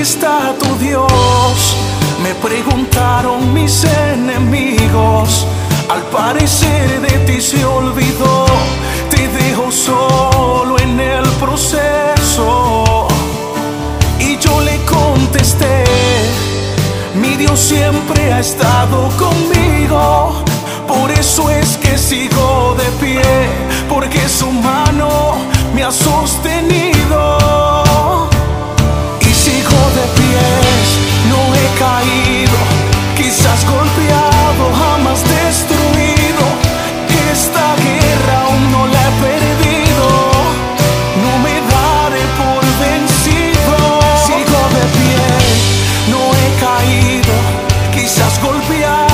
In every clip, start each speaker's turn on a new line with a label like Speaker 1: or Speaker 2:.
Speaker 1: está tu Dios? Me preguntaron mis enemigos. Al parecer de ti se olvidó, te dejo solo en el proceso. Y yo le contesté, mi Dios siempre ha estado conmigo. Por eso es que sigo de pie, porque su mano me ha sostenido. Quizás golpeado,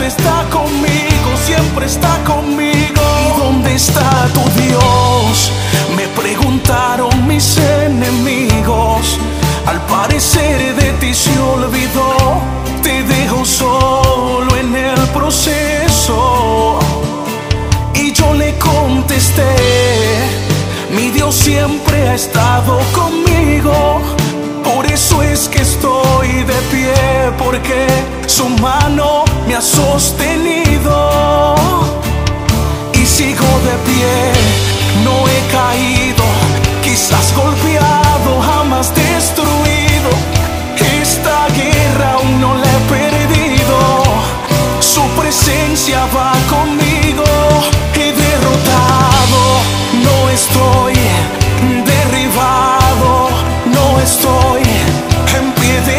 Speaker 1: Está conmigo, siempre está conmigo. ¿Y dónde está tu Dios? Me preguntaron mis enemigos. Al parecer de ti se olvidó, te dejo solo en el proceso. Y yo le contesté, mi Dios siempre ha estado conmigo. Por eso es que estoy de pie, porque su mano me ha sostenido. Y sigo de pie, no he caído, quizás golpeado, jamás destruido. Esta guerra aún no la he perdido. Su presencia va conmigo. He derrotado, no estoy derribado, no estoy living with it.